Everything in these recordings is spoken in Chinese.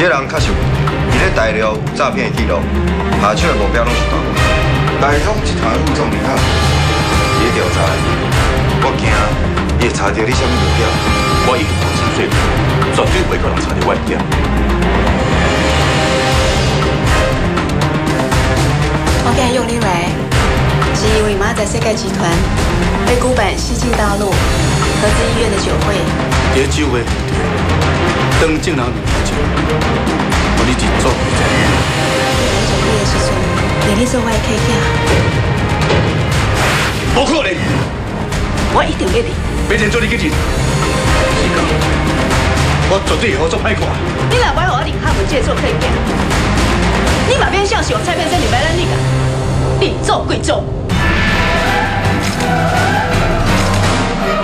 这人确实有，伊咧大陆诈骗记录，下手的目标拢是大陆。大中集团副总领导，你调查，我惊伊会查到你什么物件。我已经放清水，绝对袂可能查到我件。我今日用你来，是因为马仔世界集团被古板西进大陆合资医院的酒会。这酒会，当正人面前，你做我的客囝。不可能！我一定给你。别人做你个人，是讲我绝对合作歹看。你若买我领汉文借做客囝，你嘛变像是用菜片生女白咱你个。你做贵重。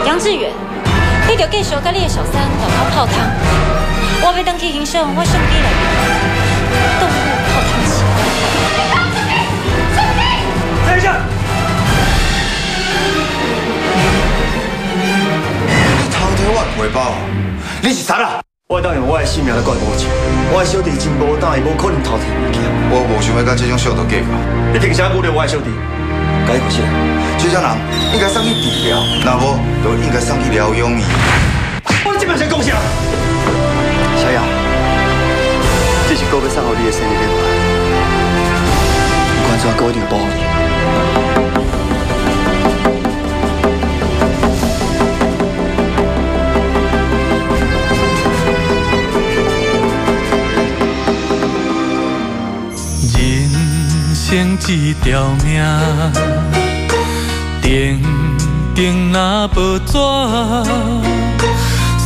杨志远，你着继续跟你的小三好好泡汤。我要登去欣赏我相机内面动物偷摕我的背包，你是啥啦？我当用我的性命来管我钱，我的小弟真无胆，伊无可能偷摕物件。我无想要甲这种小偷计较。你凭啥侮辱我的小弟？该可惜，这种人应该送去治疗，那无就应该送去疗养院。我这边想讲啥？小雅，这是哥要送给你的生日礼物，生一条命，定定那无纸，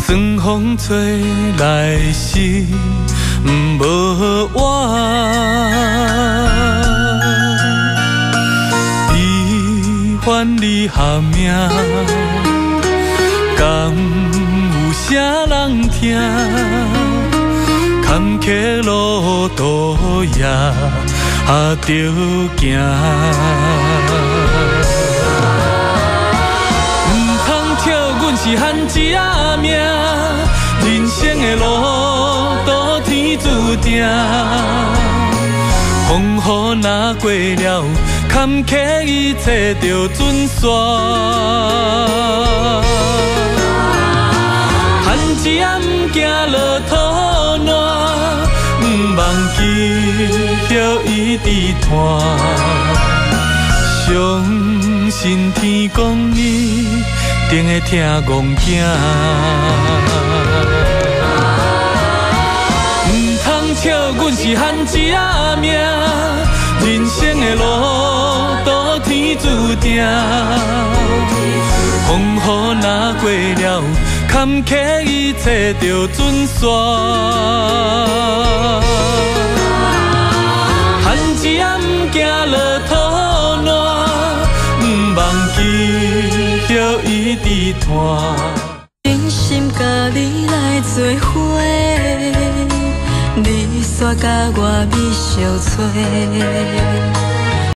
算风吹来时无我。悲欢离合命，敢有啥人听？坎坷路途也。啊，着行，唔通笑阮是汉一仔命，人生的路都天注定。风雨若过了，坎坷一切着准线。汉一仔唔惊落土烂，唔忘记。叫伊伫叹，相信天公伊定会听戆囝。唔通笑阮是汉一仔命，人生的路都天注定。风雨若过了，坎坷一切着准线。一仔唔惊落土烂，唔忘记着伊伫叹。真心甲你来做伙，你煞甲我微笑吹。